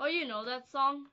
Oh, you know that song?